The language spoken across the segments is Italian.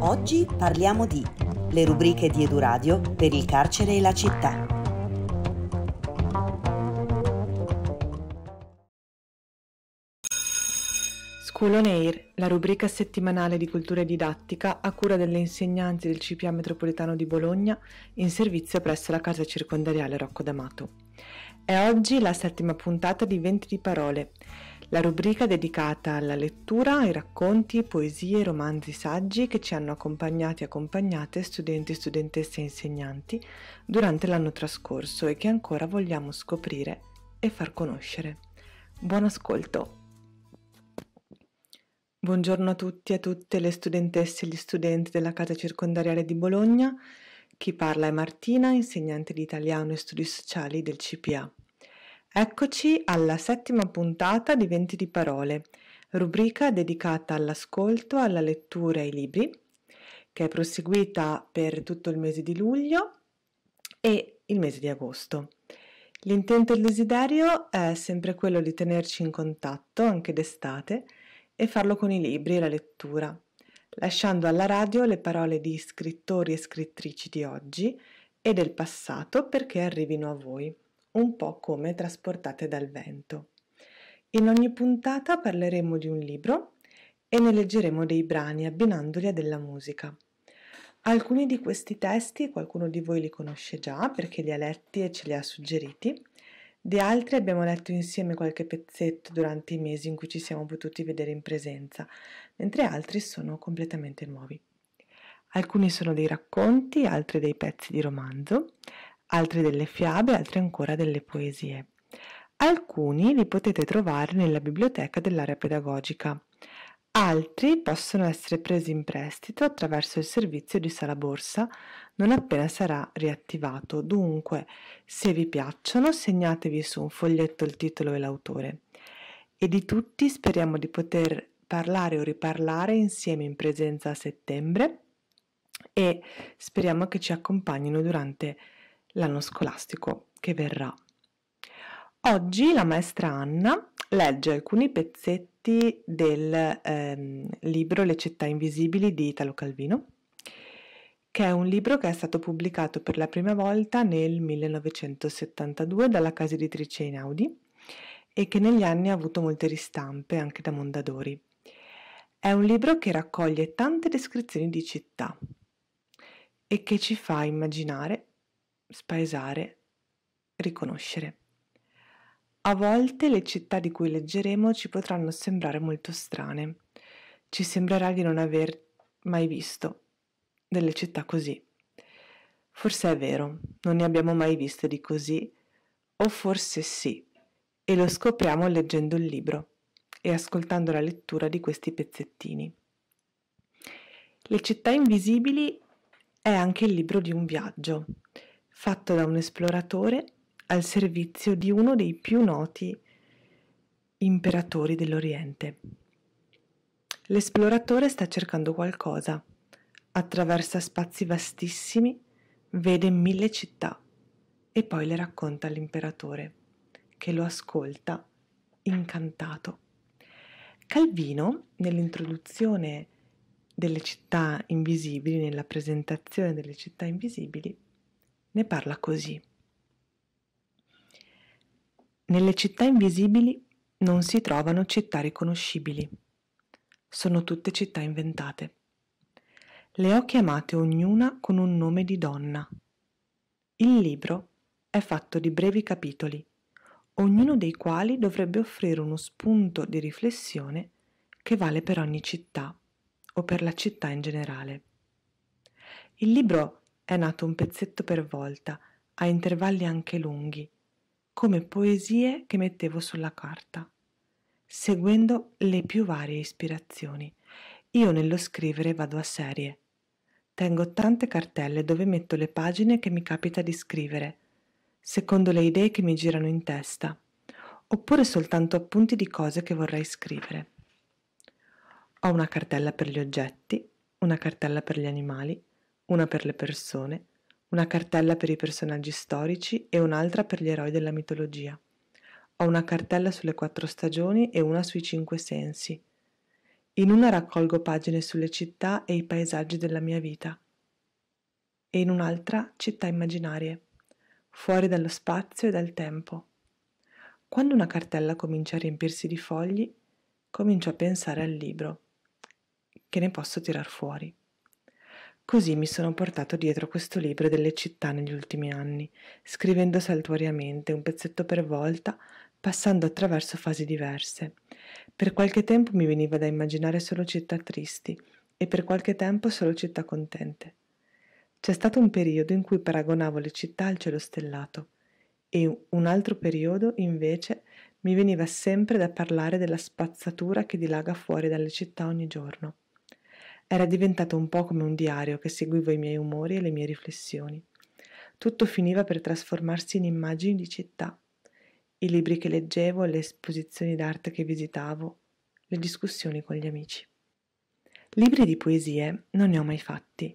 Oggi parliamo di le rubriche di Eduradio per il carcere e la città. School on Air, la rubrica settimanale di cultura e didattica a cura delle insegnanti del CPA metropolitano di Bologna in servizio presso la casa circondariale Rocco D'Amato. È oggi la settima puntata di Venti di Parole, la rubrica dedicata alla lettura, ai racconti, poesie, romanzi, saggi che ci hanno accompagnati e accompagnate studenti, studentesse e insegnanti durante l'anno trascorso e che ancora vogliamo scoprire e far conoscere. Buon ascolto! Buongiorno a tutti e a tutte le studentesse e gli studenti della Casa Circondariale di Bologna. Chi parla è Martina, insegnante di italiano e studi sociali del CPA. Eccoci alla settima puntata di Venti di Parole, rubrica dedicata all'ascolto, alla lettura e ai libri, che è proseguita per tutto il mese di luglio e il mese di agosto. L'intento e il desiderio è sempre quello di tenerci in contatto anche d'estate e farlo con i libri e la lettura, lasciando alla radio le parole di scrittori e scrittrici di oggi e del passato perché arrivino a voi un po' come trasportate dal vento. In ogni puntata parleremo di un libro e ne leggeremo dei brani abbinandoli a della musica. Alcuni di questi testi qualcuno di voi li conosce già perché li ha letti e ce li ha suggeriti, di altri abbiamo letto insieme qualche pezzetto durante i mesi in cui ci siamo potuti vedere in presenza, mentre altri sono completamente nuovi. Alcuni sono dei racconti, altri dei pezzi di romanzo, altri delle fiabe, altri ancora delle poesie. Alcuni li potete trovare nella biblioteca dell'area pedagogica. Altri possono essere presi in prestito attraverso il servizio di sala borsa non appena sarà riattivato. Dunque, se vi piacciono, segnatevi su un foglietto il titolo e l'autore. E di tutti speriamo di poter parlare o riparlare insieme in presenza a settembre e speriamo che ci accompagnino durante l'anno scolastico che verrà. Oggi la maestra Anna legge alcuni pezzetti del ehm, libro Le città invisibili di Italo Calvino, che è un libro che è stato pubblicato per la prima volta nel 1972 dalla casa editrice Inaudi e che negli anni ha avuto molte ristampe anche da Mondadori. È un libro che raccoglie tante descrizioni di città e che ci fa immaginare spaesare, riconoscere. A volte le città di cui leggeremo ci potranno sembrare molto strane. Ci sembrerà di non aver mai visto delle città così. Forse è vero, non ne abbiamo mai viste di così, o forse sì, e lo scopriamo leggendo il libro e ascoltando la lettura di questi pezzettini. Le città invisibili è anche il libro di un viaggio, fatto da un esploratore al servizio di uno dei più noti imperatori dell'Oriente. L'esploratore sta cercando qualcosa, attraversa spazi vastissimi, vede mille città e poi le racconta all'imperatore, che lo ascolta incantato. Calvino, nell'introduzione delle città invisibili, nella presentazione delle città invisibili, ne parla così. Nelle città invisibili non si trovano città riconoscibili. Sono tutte città inventate. Le ho chiamate ognuna con un nome di donna. Il libro è fatto di brevi capitoli, ognuno dei quali dovrebbe offrire uno spunto di riflessione che vale per ogni città o per la città in generale. Il libro è nato un pezzetto per volta, a intervalli anche lunghi, come poesie che mettevo sulla carta, seguendo le più varie ispirazioni. Io nello scrivere vado a serie. Tengo tante cartelle dove metto le pagine che mi capita di scrivere, secondo le idee che mi girano in testa, oppure soltanto appunti di cose che vorrei scrivere. Ho una cartella per gli oggetti, una cartella per gli animali, una per le persone, una cartella per i personaggi storici e un'altra per gli eroi della mitologia. Ho una cartella sulle quattro stagioni e una sui cinque sensi. In una raccolgo pagine sulle città e i paesaggi della mia vita e in un'altra città immaginarie, fuori dallo spazio e dal tempo. Quando una cartella comincia a riempirsi di fogli, comincio a pensare al libro, che ne posso tirar fuori. Così mi sono portato dietro questo libro delle città negli ultimi anni, scrivendo saltuariamente, un pezzetto per volta, passando attraverso fasi diverse. Per qualche tempo mi veniva da immaginare solo città tristi e per qualche tempo solo città contente. C'è stato un periodo in cui paragonavo le città al cielo stellato e un altro periodo invece mi veniva sempre da parlare della spazzatura che dilaga fuori dalle città ogni giorno. Era diventato un po' come un diario che seguivo i miei umori e le mie riflessioni. Tutto finiva per trasformarsi in immagini di città. I libri che leggevo, le esposizioni d'arte che visitavo, le discussioni con gli amici. Libri di poesie non ne ho mai fatti,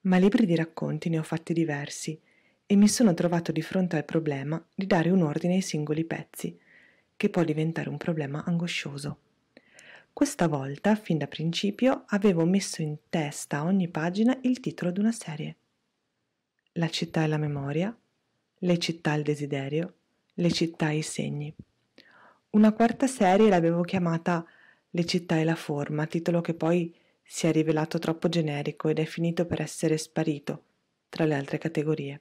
ma libri di racconti ne ho fatti diversi e mi sono trovato di fronte al problema di dare un ordine ai singoli pezzi, che può diventare un problema angoscioso. Questa volta, fin da principio, avevo messo in testa a ogni pagina il titolo di una serie. La città e la memoria, le città e il desiderio, le città e i segni. Una quarta serie l'avevo chiamata Le città e la forma, titolo che poi si è rivelato troppo generico ed è finito per essere sparito tra le altre categorie.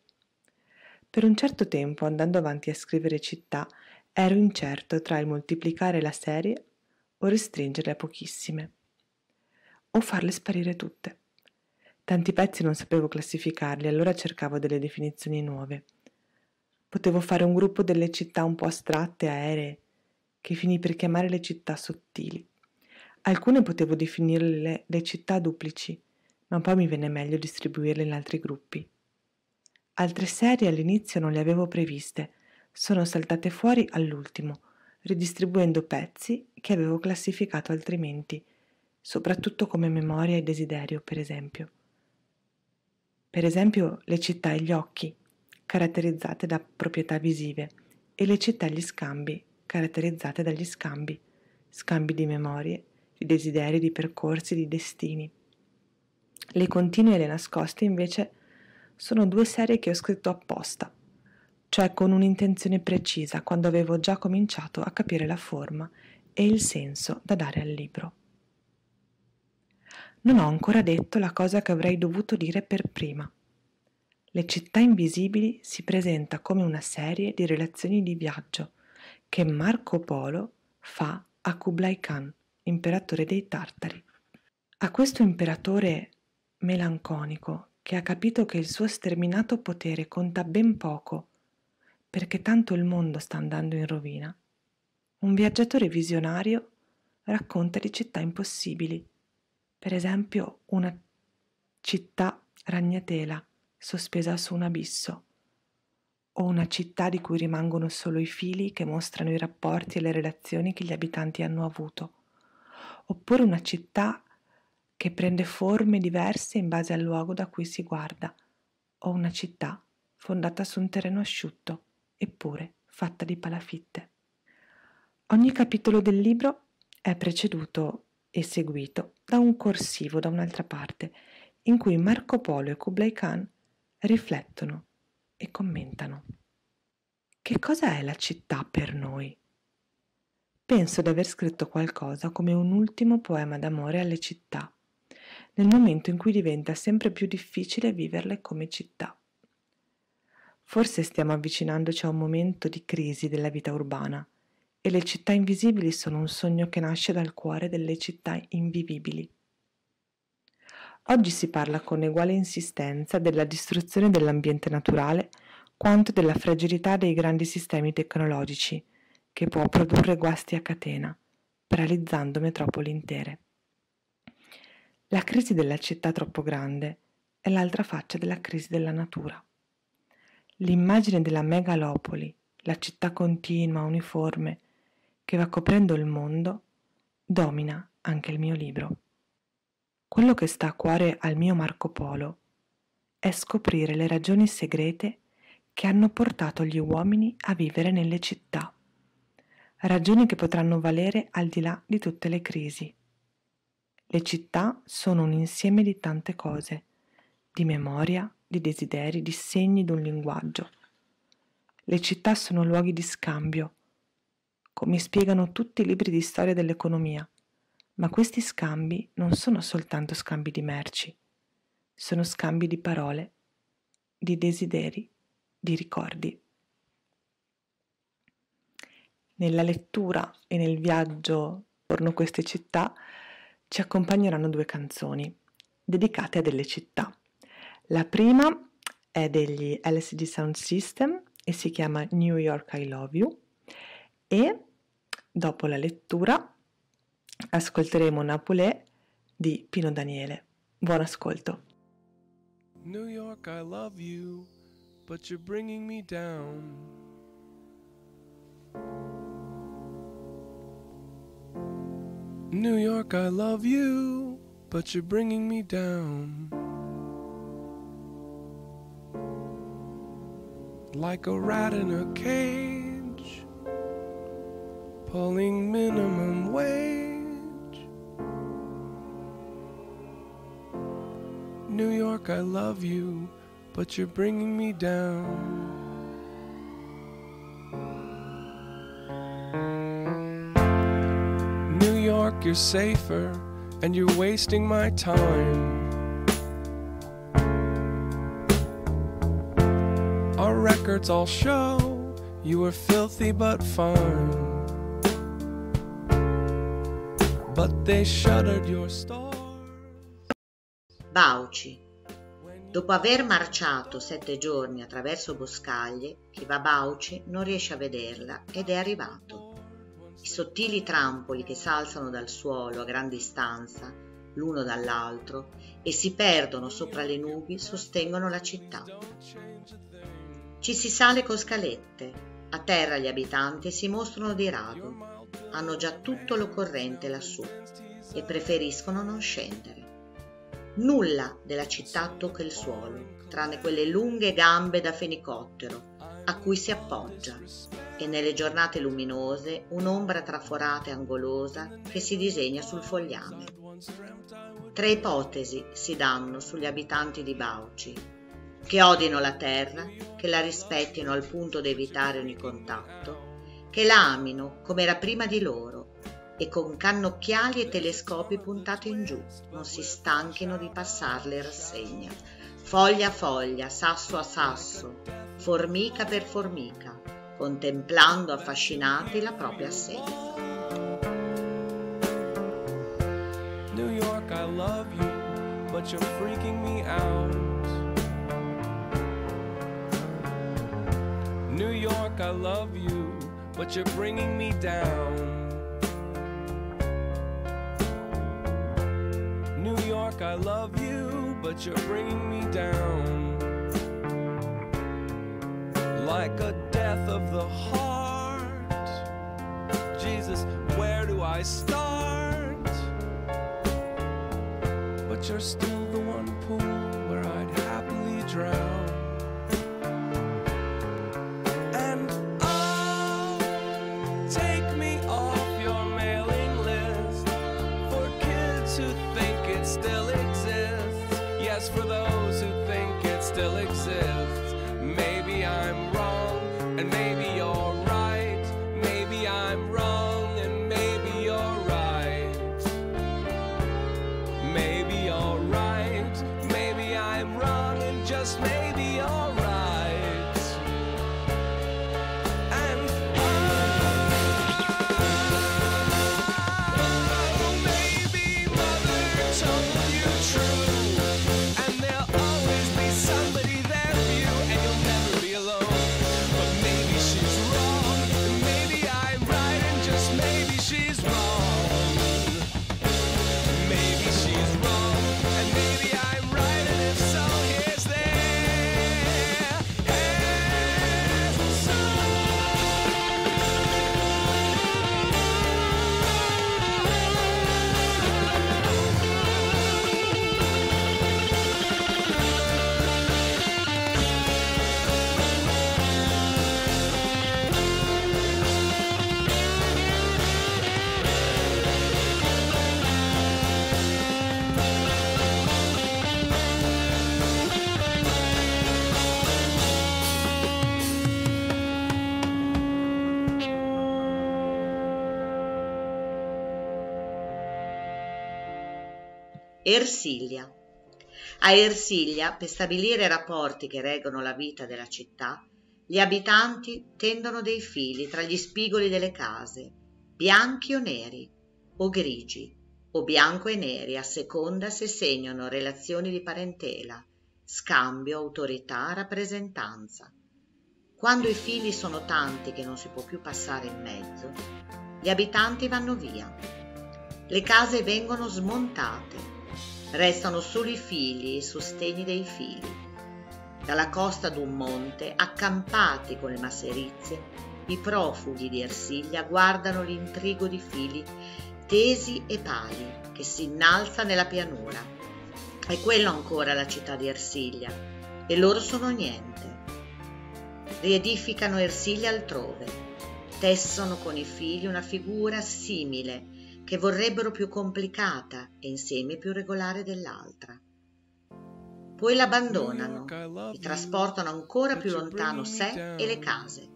Per un certo tempo, andando avanti a scrivere città, ero incerto tra il moltiplicare la serie o restringerle a pochissime, o farle sparire tutte. Tanti pezzi non sapevo classificarli, allora cercavo delle definizioni nuove. Potevo fare un gruppo delle città un po' astratte, aeree, che finì per chiamare le città sottili. Alcune potevo definirle le città duplici, ma poi mi venne meglio distribuirle in altri gruppi. Altre serie all'inizio non le avevo previste, sono saltate fuori all'ultimo, ridistribuendo pezzi che avevo classificato altrimenti, soprattutto come memoria e desiderio, per esempio. Per esempio le città e gli occhi, caratterizzate da proprietà visive, e le città e gli scambi, caratterizzate dagli scambi, scambi di memorie, di desideri, di percorsi, di destini. Le continue e le nascoste invece sono due serie che ho scritto apposta cioè con un'intenzione precisa quando avevo già cominciato a capire la forma e il senso da dare al libro. Non ho ancora detto la cosa che avrei dovuto dire per prima. Le città invisibili si presenta come una serie di relazioni di viaggio che Marco Polo fa a Kublai Khan, imperatore dei Tartari. A questo imperatore melanconico, che ha capito che il suo sterminato potere conta ben poco perché tanto il mondo sta andando in rovina, un viaggiatore visionario racconta di città impossibili, per esempio una città ragnatela sospesa su un abisso, o una città di cui rimangono solo i fili che mostrano i rapporti e le relazioni che gli abitanti hanno avuto, oppure una città che prende forme diverse in base al luogo da cui si guarda, o una città fondata su un terreno asciutto eppure fatta di palafitte. Ogni capitolo del libro è preceduto e seguito da un corsivo da un'altra parte, in cui Marco Polo e Kublai Khan riflettono e commentano. Che cosa è la città per noi? Penso di aver scritto qualcosa come un ultimo poema d'amore alle città, nel momento in cui diventa sempre più difficile viverle come città. Forse stiamo avvicinandoci a un momento di crisi della vita urbana e le città invisibili sono un sogno che nasce dal cuore delle città invivibili. Oggi si parla con uguale insistenza della distruzione dell'ambiente naturale quanto della fragilità dei grandi sistemi tecnologici, che può produrre guasti a catena, paralizzando metropoli intere. La crisi della città troppo grande è l'altra faccia della crisi della natura. L'immagine della megalopoli, la città continua, uniforme, che va coprendo il mondo, domina anche il mio libro. Quello che sta a cuore al mio Marco Polo è scoprire le ragioni segrete che hanno portato gli uomini a vivere nelle città, ragioni che potranno valere al di là di tutte le crisi. Le città sono un insieme di tante cose, di memoria, di desideri, di segni d'un linguaggio. Le città sono luoghi di scambio, come spiegano tutti i libri di storia dell'economia, ma questi scambi non sono soltanto scambi di merci, sono scambi di parole, di desideri, di ricordi. Nella lettura e nel viaggio attorno a queste città ci accompagneranno due canzoni dedicate a delle città. La prima è degli LCD Sound System e si chiama New York I Love You e dopo la lettura ascolteremo Napolè di Pino Daniele. Buon ascolto. New York I love you, but you're bringing me down. New York, I love you, but you're bringing me down. Like a rat in a cage, pulling minimum wage. New York, I love you, but you're bringing me down. New York, you're safer, and you're wasting my time. Records all show you were filthy but fine. But they shuttered your. Bauci. Dopo aver marciato sette giorni attraverso boscaglie, chi va a Bauci non riesce a vederla ed è arrivato. I sottili trampoli che s'alzano dal suolo a gran distanza, l'uno dall'altro, e si perdono sopra le nubi, sostengono la città. Ci si sale con scalette, a terra gli abitanti si mostrano di rado, hanno già tutto l'occorrente lassù e preferiscono non scendere. Nulla della città tocca il suolo, tranne quelle lunghe gambe da fenicottero a cui si appoggia e nelle giornate luminose un'ombra traforata e angolosa che si disegna sul fogliame. Tre ipotesi si danno sugli abitanti di Bauci, che odino la terra, che la rispettino al punto da evitare ogni contatto, che la amino come era prima di loro e con cannocchiali e telescopi puntati in giù non si stanchino di passarle rassegna, foglia a foglia, sasso a sasso, formica per formica, contemplando affascinati la propria assenza. New York, I love you, but you're freaking me out. New York, I love you, but you're bringing me down. New York, I love you, but you're bringing me down. Like a death of the heart. Jesus, where do I start? But you're still the one pool where I'd happily drown. Ersilia. A Ersilia, per stabilire i rapporti che reggono la vita della città, gli abitanti tendono dei fili tra gli spigoli delle case, bianchi o neri, o grigi, o bianco e neri, a seconda se segnano relazioni di parentela, scambio, autorità, rappresentanza. Quando i fili sono tanti che non si può più passare in mezzo, gli abitanti vanno via. Le case vengono smontate, restano solo i fili e i sostegni dei fili. Dalla costa d'un monte, accampati con le masserizie, i profughi di Ersilia guardano l'intrigo di fili tesi e pali che si innalza nella pianura. È quello ancora la città di Ersilia e loro sono niente. Riedificano Ersilia altrove, tessono con i fili una figura simile che vorrebbero più complicata e insieme più regolare dell'altra. Poi l'abbandonano e trasportano ancora più lontano sé e le case.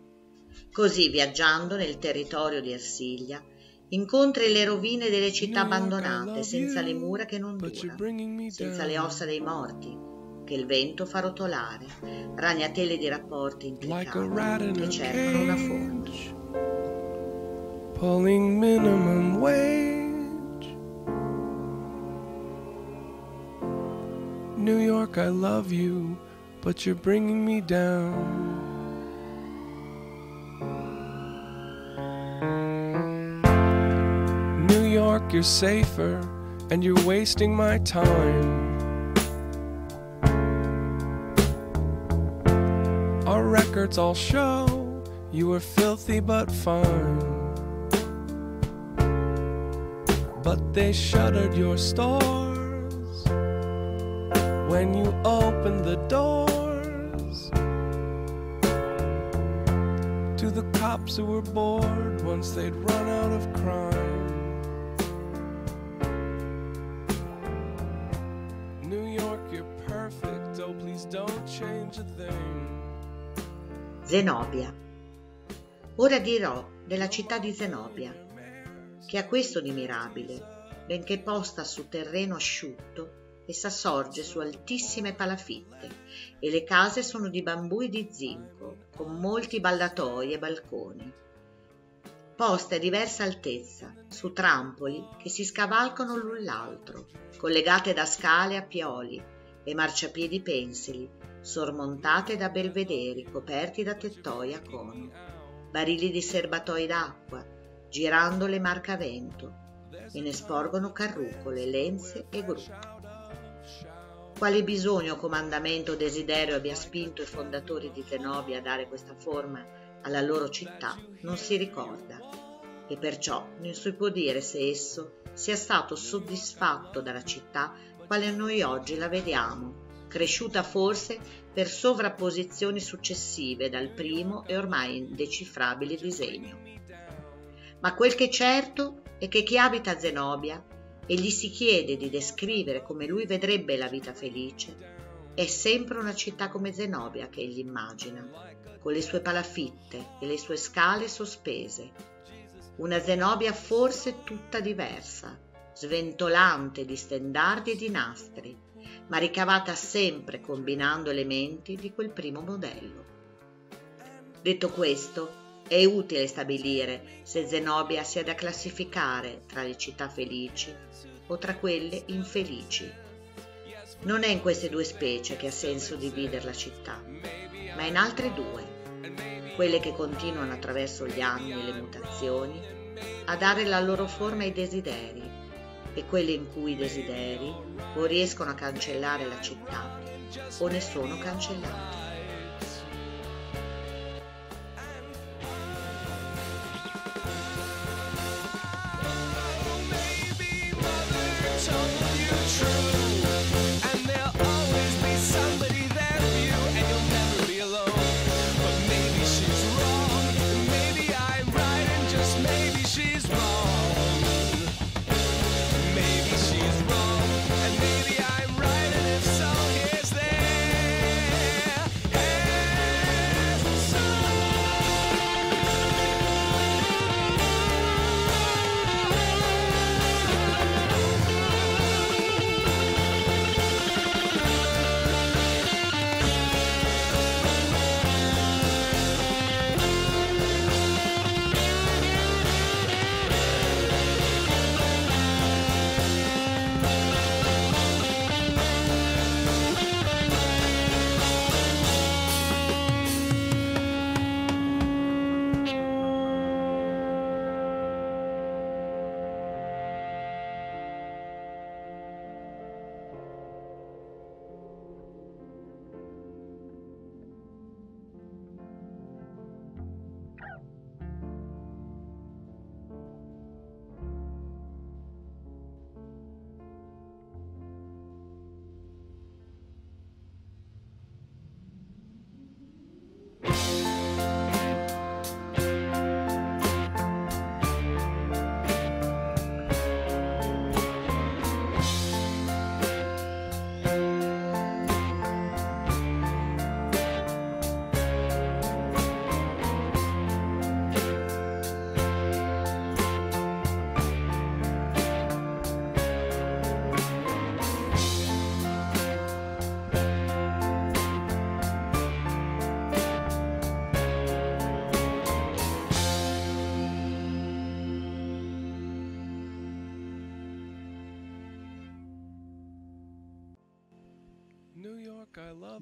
Così, viaggiando nel territorio di Ersilia, incontri le rovine delle città abbandonate, senza le mura che non dura, senza le ossa dei morti, che il vento fa rotolare, ragnatele di rapporti intricati che cercano una forma. Pulling minimum wage. New York, I love you, but you're bringing me down. New York, you're safer, and you're wasting my time. Our records all show you were filthy but fine. But they shuttered your stores when you opened the doors to the cops who were bored once they'd run out of crime. New York, you're perfect. Oh, please don't change a thing. Zenobia. Ora dirò della città di Zenobia, che ha questo di mirabile, benché posta su terreno asciutto, essa sorge su altissime palafitte e le case sono di bambù e di zinco, con molti ballatoi e balconi. Poste a diversa altezza, su trampoli che si scavalcano l'un l'altro, collegate da scale a pioli e marciapiedi pensili, sormontate da belvederi coperti da tettoi a cono, barili di serbatoi d'acqua, girandole marcavento, e ne sporgono carrucole, lenze e gru. Quale bisogno comandamento o desiderio abbia spinto i fondatori di Zenobia a dare questa forma alla loro città non si ricorda e perciò non si può dire se esso sia stato soddisfatto dalla città quale noi oggi la vediamo, cresciuta forse per sovrapposizioni successive dal primo e ormai indecifrabile disegno. Ma quel che è certo è che chi abita Zenobia e gli si chiede di descrivere come lui vedrebbe la vita felice, è sempre una città come Zenobia che egli immagina, con le sue palafitte e le sue scale sospese. Una Zenobia forse tutta diversa, sventolante di stendardi e di nastri, ma ricavata sempre combinando elementi di quel primo modello. Detto questo, è utile stabilire se Zenobia sia da classificare tra le città felici o tra quelle infelici. Non è in queste due specie che ha senso dividere la città, ma in altre due, quelle che continuano attraverso gli anni e le mutazioni a dare la loro forma ai desideri e quelle in cui i desideri o riescono a cancellare la città o ne sono cancellati.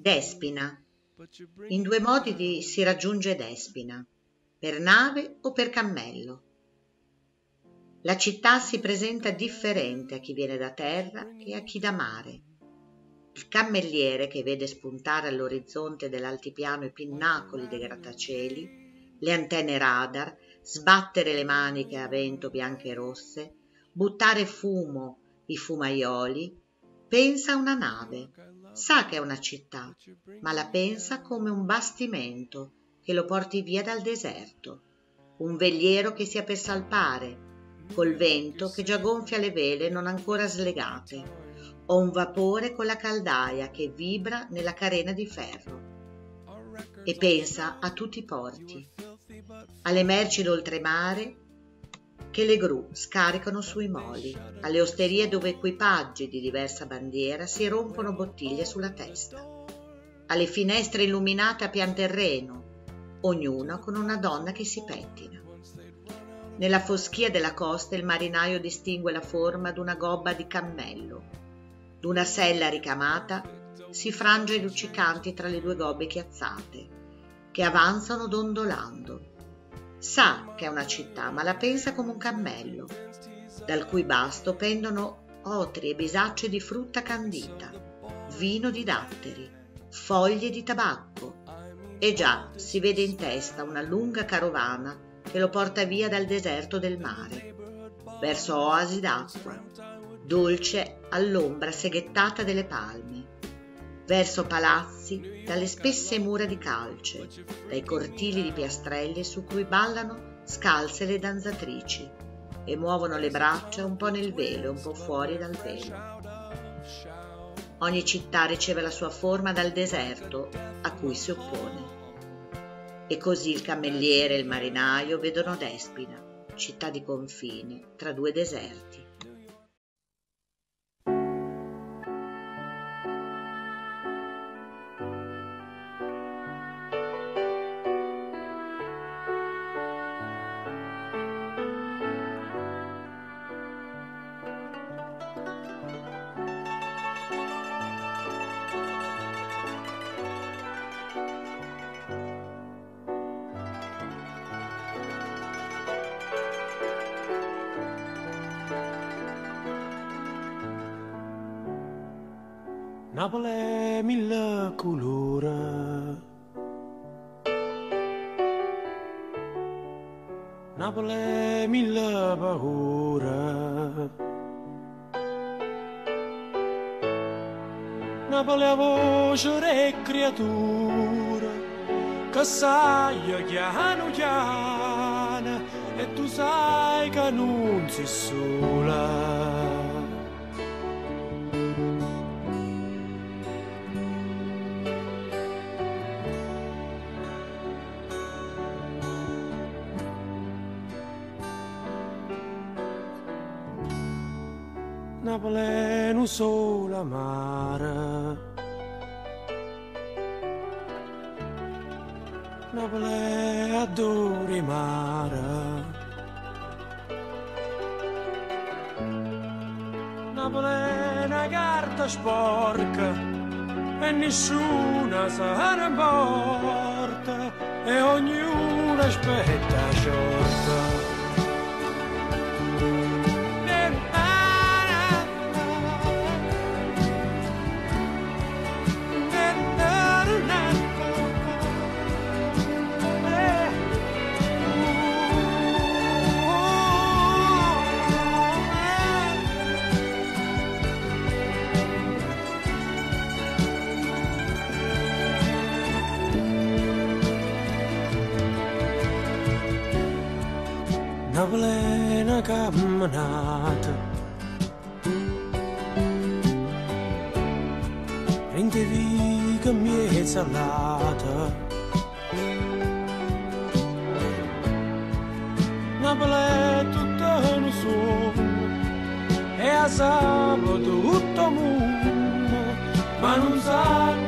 Despina. In due modi di- si raggiunge Despina, per nave o per cammello. La città si presenta differente a chi viene da terra e a chi da mare. Il cammelliere che vede spuntare all'orizzonte dell'altipiano i pinnacoli dei grattacieli, le antenne radar, sbattere le maniche a vento bianche e rosse, buttare fumo i fumaioli, pensa a una nave, sa che è una città, ma la pensa come un bastimento che lo porti via dal deserto, un veliero che sia per salpare, col vento che già gonfia le vele non ancora slegate, o un vapore con la caldaia che vibra nella carena di ferro. E pensa a tutti i porti, alle merci d'oltremare che le gru scaricano sui moli, alle osterie dove equipaggi di diversa bandiera si rompono bottiglie sulla testa, alle finestre illuminate a pian terreno, ognuna con una donna che si pettina. Nella foschia della costa il marinaio distingue la forma d'una gobba di cammello. D'una sella ricamata si frange luccicanti tra le due gobbe chiazzate, che avanzano dondolando. Sa che è una città, ma la pensa come un cammello, dal cui basto pendono otri e bisacce di frutta candita, vino di datteri, foglie di tabacco, e già si vede in testa una lunga carovana che lo porta via dal deserto del mare, verso oasi d'acqua, dolce all'ombra seghettata delle palme, verso palazzi dalle spesse mura di calce, dai cortili di piastrelle su cui ballano scalze le danzatrici e muovono le braccia un po' nel velo e un po' fuori dal velo. Ogni città riceve la sua forma dal deserto a cui si oppone. E così il cammelliere e il marinaio vedono Despina, città di confine tra due deserti. Napoli mille colori. Napoli mille paure. Napoli è voce e creatura che sai chiano chiano e tu sai che non sei sola. Solo mare. Napoli è adori mare. Napoli è una carta sporca e nessuna se ne importa e ognuno aspetta sciorta. Una camminata Rende viga mie salata Napoli è tutto un sogno E a sabato tutto mondo Ma non sa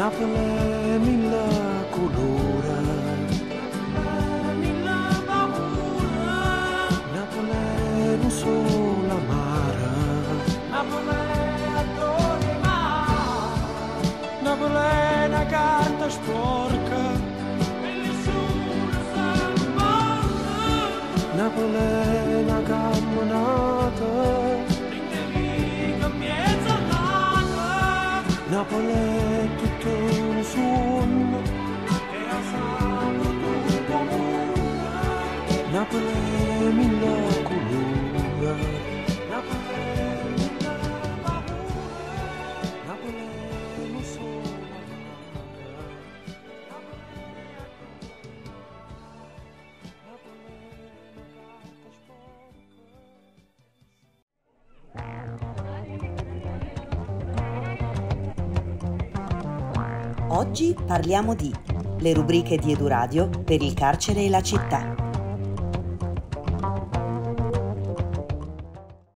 Napoli mille colore. Napoli non solo amara Napoli adore mare. Napoli è una carta sporca. E nessuno sa Napoli è una camminata. Napoli è tutto un Oggi parliamo di le rubriche di Eduradio per il carcere e la città.